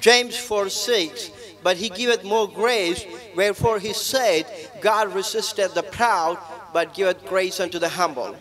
James 4 6, but he giveth more grace, wherefore he said, God resisteth the proud, but giveth grace unto the humble.